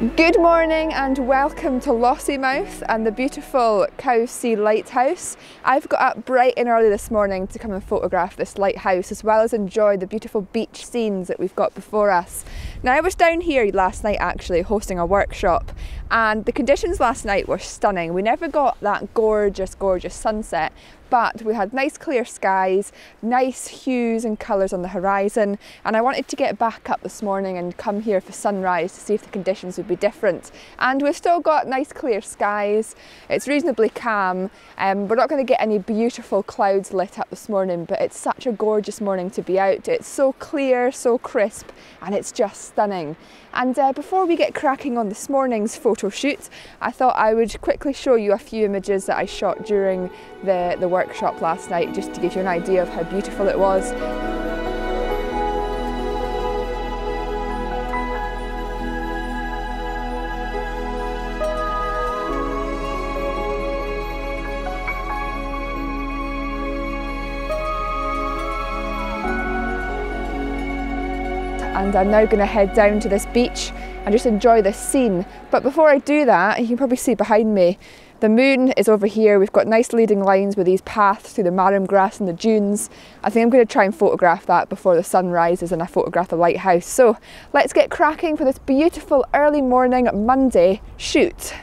Good morning and welcome to Lossiemouth and the beautiful Covesea Lighthouse. I've got up bright and early this morning to come and photograph this lighthouse as well as enjoy the beautiful beach scenes that we've got before us. Now I was down here last night actually hosting a workshop and the conditions last night were stunning. We never got that gorgeous, gorgeous sunset but we had nice clear skies, nice hues and colours on the horizon and I wanted to get back up this morning and come here for sunrise to see if the conditions would be different. And we've still got nice clear skies, it's reasonably calm, um, we're not going to get any beautiful clouds lit up this morning but it's such a gorgeous morning to be out, it's so clear, so crisp and it's just stunning. And uh, before we get cracking on this morning's photo shoot, I thought I would quickly show you a few images that I shot during the, the workshop last night, just to give you an idea of how beautiful it was. And I'm now going to head down to this beach and just enjoy this scene. But before I do that, you can probably see behind me, the moon is over here. We've got nice leading lines with these paths through the marram grass and the dunes. I think I'm going to try and photograph that before the sun rises and I photograph the lighthouse. So let's get cracking for this beautiful early morning Monday shoot.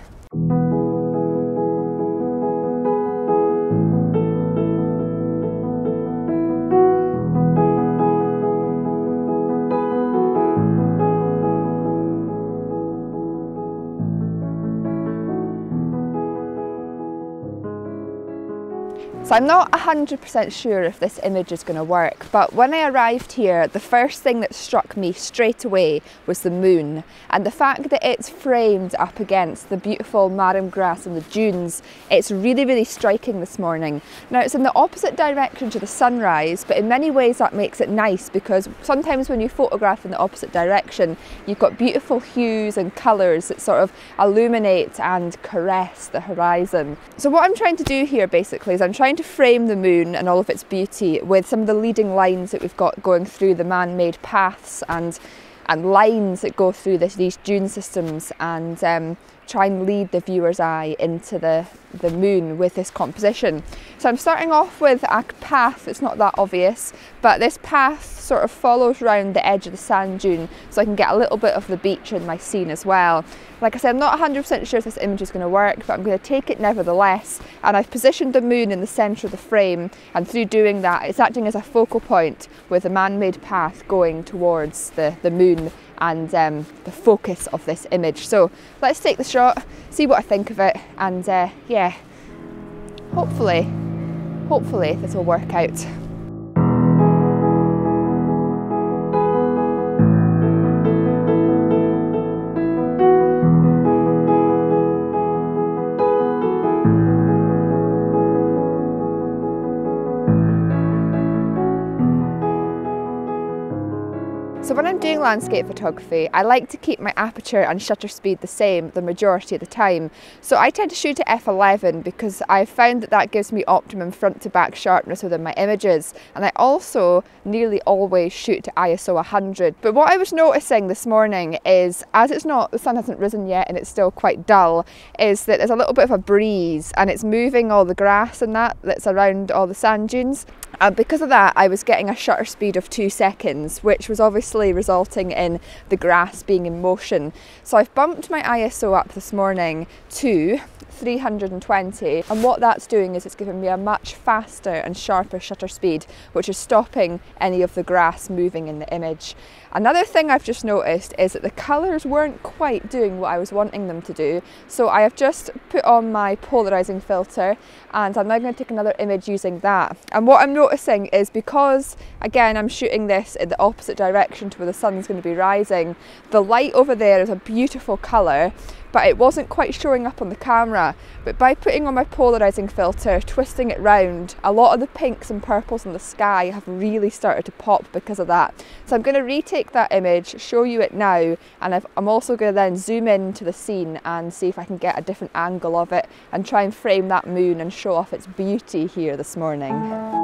I'm not 100% sure if this image is going to work, but when I arrived here, the first thing that struck me straight away was the moon. And the fact that it's framed up against the beautiful marram grass and the dunes, it's really, really striking this morning. Now it's in the opposite direction to the sunrise, but in many ways that makes it nice because sometimes when you photograph in the opposite direction, you've got beautiful hues and colours that sort of illuminate and caress the horizon. So what I'm trying to do here basically is I'm trying to frame the moon and all of its beauty with some of the leading lines that we've got going through the man-made paths and and lines that go through this, these dune systems. And um, try and lead the viewer's eye into the, the moon with this composition. So I'm starting off with a path it's not that obvious, but this path sort of follows around the edge of the sand dune so I can get a little bit of the beach in my scene as well. Like I said, I'm not 100% sure if this image is going to work, but I'm going to take it nevertheless. And I've positioned the moon in the centre of the frame, and through doing that, it's acting as a focal point with a man-made path going towards the, the moon and um, the focus of this image. So let's take the shot, see what I think of it, and uh, yeah, hopefully, hopefully this will work out. Landscape photography, I like to keep my aperture and shutter speed the same the majority of the time. So I tend to shoot at f11 because I've found that that gives me optimum front to back sharpness within my images. And I also nearly always shoot to ISO 100. But what I was noticing this morning is, as it's not, the sun hasn't risen yet and it's still quite dull, is that there's a little bit of a breeze and it's moving all the grass and that that's around all the sand dunes. And because of that, I was getting a shutter speed of two seconds, which was obviously resulting in the grass being in motion. So I've bumped my ISO up this morning to 320 and what that's doing is it's giving me a much faster and sharper shutter speed which is stopping any of the grass moving in the image. Another thing I've just noticed is that the colours weren't quite doing what I was wanting them to do so I have just put on my polarising filter and I'm now going to take another image using that and what I'm noticing is because again I'm shooting this in the opposite direction to where the sun's going to be rising the light over there is a beautiful colour but it wasn't quite showing up on the camera. But by putting on my polarizing filter, twisting it round, a lot of the pinks and purples in the sky have really started to pop because of that. So I'm going to retake that image, show you it now, and i am also going to then zoom in to the scene and see if I can get a different angle of it and try and frame that moon and show off its beauty here this morning.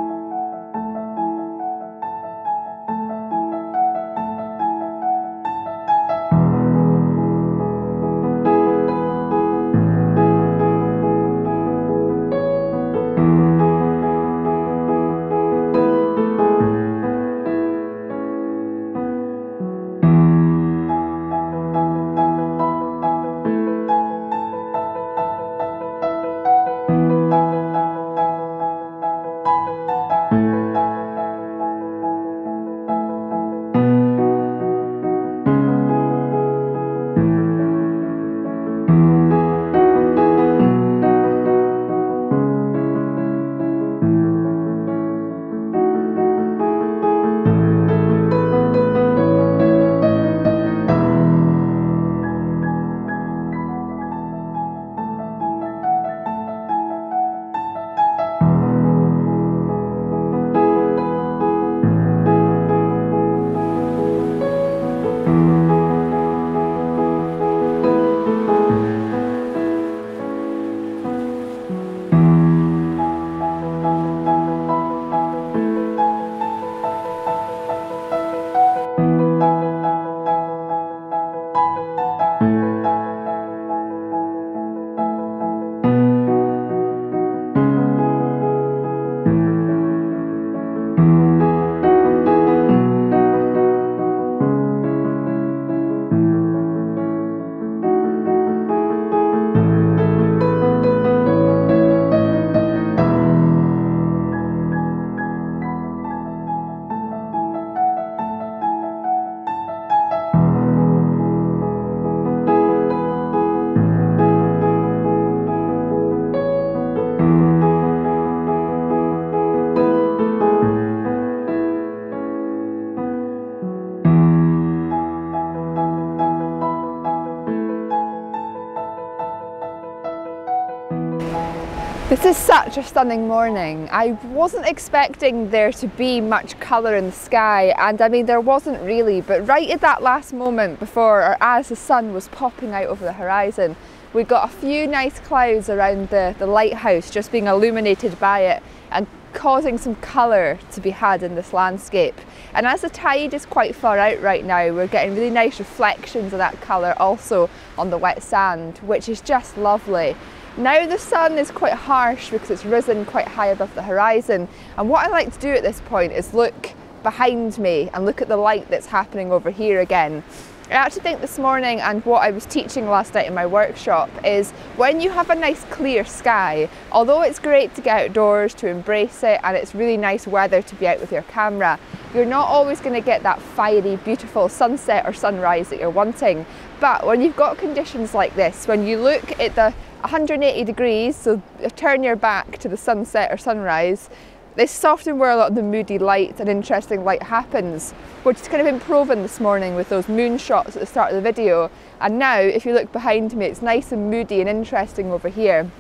This is such a stunning morning. I wasn't expecting there to be much colour in the sky and I mean there wasn't really but right at that last moment before or as the sun was popping out over the horizon we got a few nice clouds around the, the lighthouse just being illuminated by it and causing some colour to be had in this landscape. And as the tide is quite far out right now, we're getting really nice reflections of that colour also on the wet sand, which is just lovely. Now the sun is quite harsh because it's risen quite high above the horizon and what I like to do at this point is look behind me and look at the light that's happening over here again. I actually think this morning and what I was teaching last night in my workshop is when you have a nice clear sky, although it's great to get outdoors to embrace it and it's really nice weather to be out with your camera, you're not always going to get that fiery, beautiful sunset or sunrise that you're wanting. But when you've got conditions like this, when you look at the 180 degrees, so turn your back to the sunset or sunrise, this often where a lot of the moody light and interesting light happens, which is kind of been proven this morning with those moon shots at the start of the video. And now, if you look behind me, it's nice and moody and interesting over here.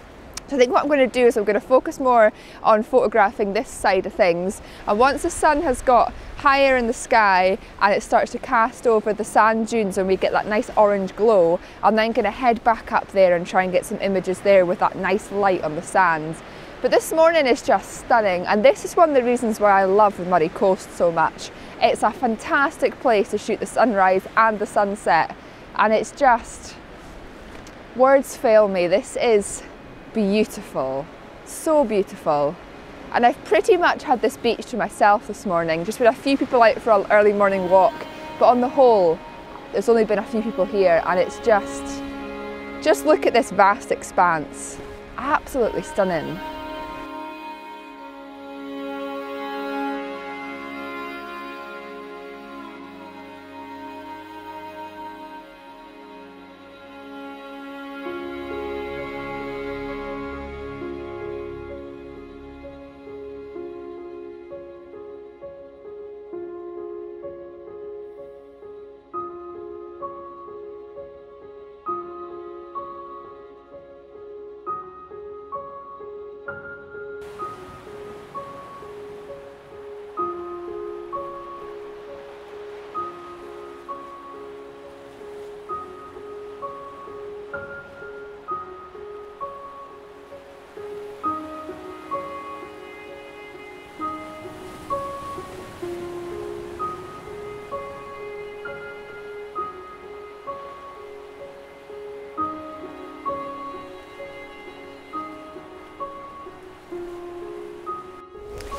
I think what I'm going to do is I'm going to focus more on photographing this side of things and once the sun has got higher in the sky and it starts to cast over the sand dunes and we get that nice orange glow I'm then going to head back up there and try and get some images there with that nice light on the sands. But this morning is just stunning and this is one of the reasons why I love the Moray Coast so much. It's a fantastic place to shoot the sunrise and the sunset and it's just, words fail me, this is beautiful, so beautiful. And I've pretty much had this beach to myself this morning, just with a few people out for an early morning walk. But on the whole, there's only been a few people here and it's just, just look at this vast expanse. Absolutely stunning.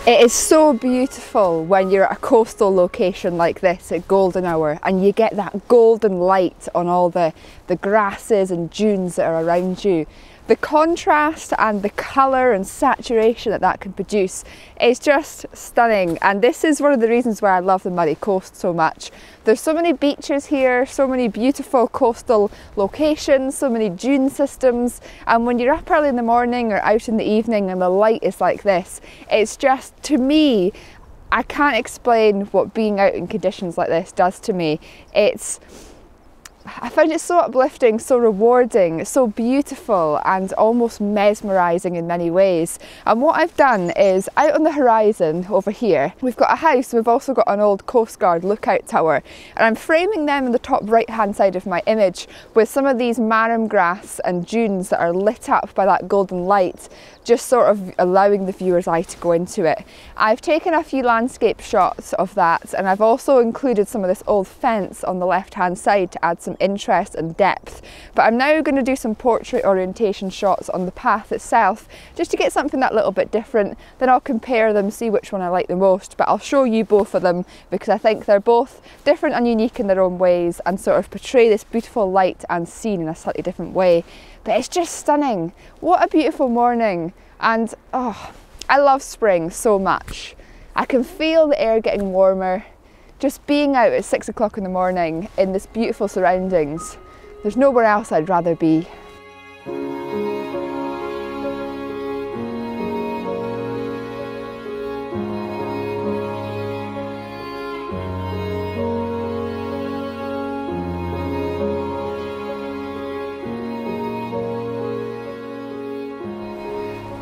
It is so beautiful when you're at a coastal location like this at golden hour and you get that golden light on all the, the grasses and dunes that are around you the contrast and the colour and saturation that that can produce is just stunning and this is one of the reasons why I love the Moray Coast so much. There's so many beaches here, so many beautiful coastal locations, so many dune systems and when you're up early in the morning or out in the evening and the light is like this, it's just to me I can't explain what being out in conditions like this does to me. It's I found it so uplifting, so rewarding, so beautiful and almost mesmerising in many ways. And what I've done is out on the horizon over here, we've got a house, we've also got an old Coast Guard lookout tower and I'm framing them in the top right hand side of my image with some of these marram grass and dunes that are lit up by that golden light just sort of allowing the viewer's eye to go into it. I've taken a few landscape shots of that and I've also included some of this old fence on the left hand side to add some interest and depth. But I'm now going to do some portrait orientation shots on the path itself just to get something that little bit different. Then I'll compare them, see which one I like the most, but I'll show you both of them because I think they're both different and unique in their own ways and sort of portray this beautiful light and scene in a slightly different way but it's just stunning. What a beautiful morning. And oh, I love spring so much. I can feel the air getting warmer. Just being out at six o'clock in the morning in this beautiful surroundings. There's nowhere else I'd rather be.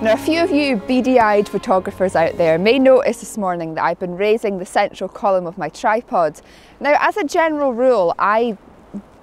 Now a few of you beady-eyed photographers out there may notice this morning that I've been raising the central column of my tripod. Now as a general rule I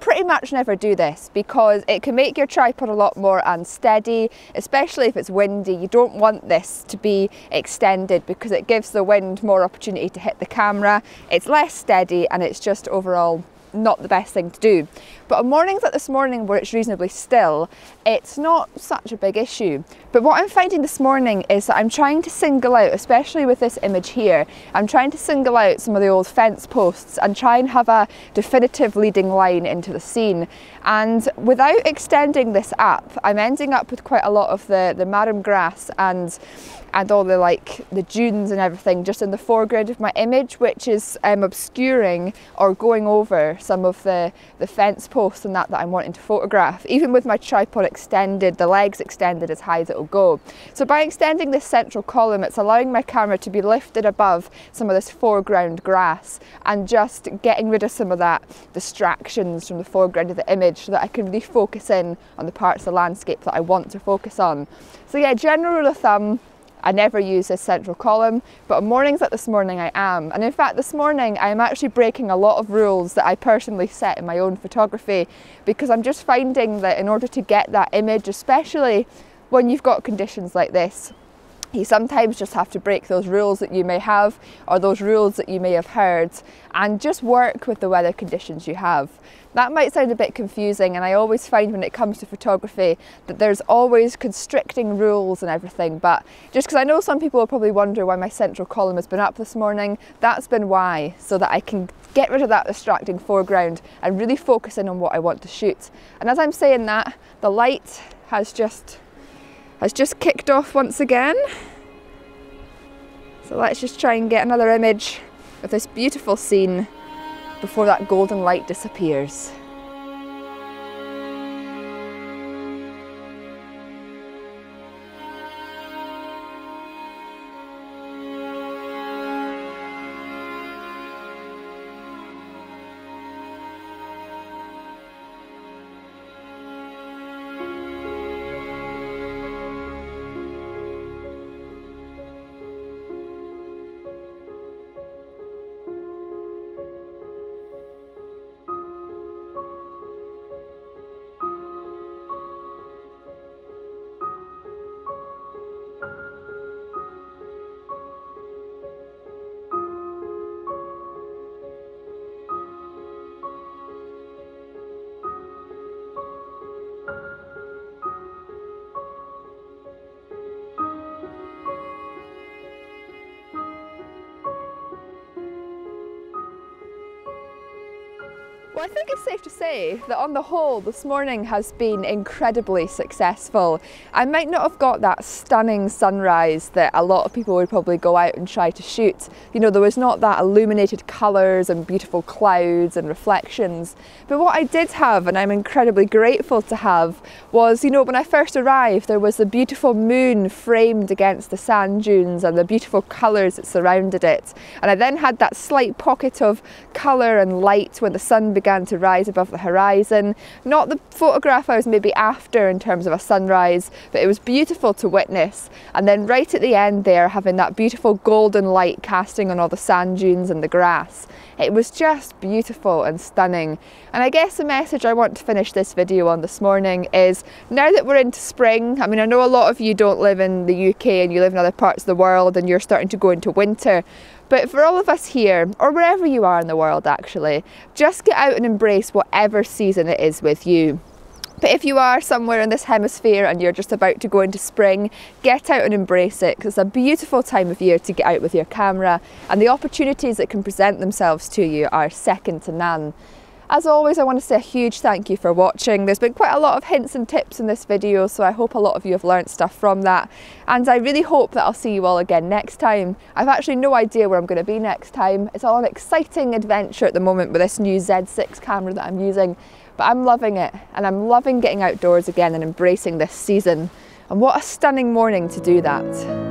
pretty much never do this because it can make your tripod a lot more unsteady, especially if it's windy. You don't want this to be extended because it gives the wind more opportunity to hit the camera. It's less steady and it's just overall not the best thing to do. But on mornings like this morning where it's reasonably still, it's not such a big issue. But what I'm finding this morning is that I'm trying to single out, especially with this image here, I'm trying to single out some of the old fence posts and try and have a definitive leading line into the scene. And without extending this up, I'm ending up with quite a lot of the, the marram grass and and all the like the dunes and everything just in the foreground of my image which is um, obscuring or going over some of the, the fence posts and that that I'm wanting to photograph. Even with my tripod extended the legs extended as high as it'll go. So by extending this central column it's allowing my camera to be lifted above some of this foreground grass and just getting rid of some of that distractions from the foreground of the image so that I can really focus in on the parts of the landscape that I want to focus on. So yeah general rule of thumb I never use this central column, but on mornings like this morning I am. And in fact, this morning I'm actually breaking a lot of rules that I personally set in my own photography because I'm just finding that in order to get that image, especially when you've got conditions like this, you sometimes just have to break those rules that you may have or those rules that you may have heard and just work with the weather conditions you have. That might sound a bit confusing and I always find when it comes to photography that there's always constricting rules and everything but just because I know some people will probably wonder why my central column has been up this morning, that's been why so that I can get rid of that distracting foreground and really focus in on what I want to shoot. And as I'm saying that, the light has just has just kicked off once again. So let's just try and get another image of this beautiful scene before that golden light disappears. Well, I think it's safe to say that on the whole, this morning has been incredibly successful. I might not have got that stunning sunrise that a lot of people would probably go out and try to shoot. You know, there was not that illuminated colours and beautiful clouds and reflections. But what I did have, and I'm incredibly grateful to have, was, you know, when I first arrived, there was the beautiful moon framed against the sand dunes and the beautiful colours that surrounded it. And I then had that slight pocket of colour and light when the sun began to rise above the horizon. Not the photograph I was maybe after in terms of a sunrise, but it was beautiful to witness. And then right at the end there, having that beautiful golden light casting on all the sand dunes and the grass. It was just beautiful and stunning. And I guess the message I want to finish this video on this morning is now that we're into spring, I mean, I know a lot of you don't live in the UK and you live in other parts of the world and you're starting to go into winter, but for all of us here, or wherever you are in the world actually, just get out and embrace whatever season it is with you. But if you are somewhere in this hemisphere and you're just about to go into spring, get out and embrace it because it's a beautiful time of year to get out with your camera and the opportunities that can present themselves to you are second to none. As always, I want to say a huge thank you for watching. There's been quite a lot of hints and tips in this video, so I hope a lot of you have learnt stuff from that. And I really hope that I'll see you all again next time. I've actually no idea where I'm going to be next time. It's all an exciting adventure at the moment with this new Z6 camera that I'm using, but I'm loving it. And I'm loving getting outdoors again and embracing this season. And what a stunning morning to do that.